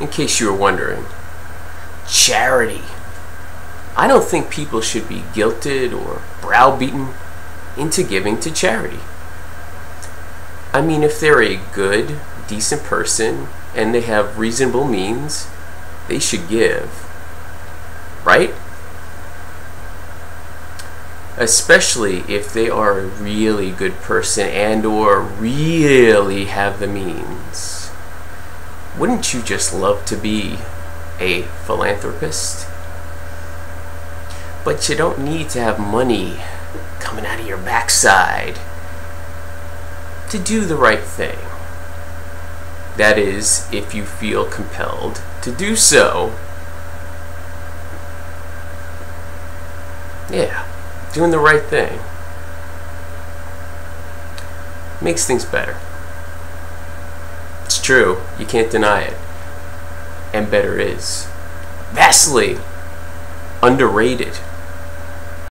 in case you were wondering. Charity. I don't think people should be guilted or browbeaten into giving to charity. I mean, if they're a good, decent person and they have reasonable means, they should give. Right? Especially if they are a really good person and or really have the means. Wouldn't you just love to be a philanthropist? But you don't need to have money coming out of your backside to do the right thing. That is, if you feel compelled to do so. Yeah, doing the right thing makes things better. True, you can't deny it. And better is vastly underrated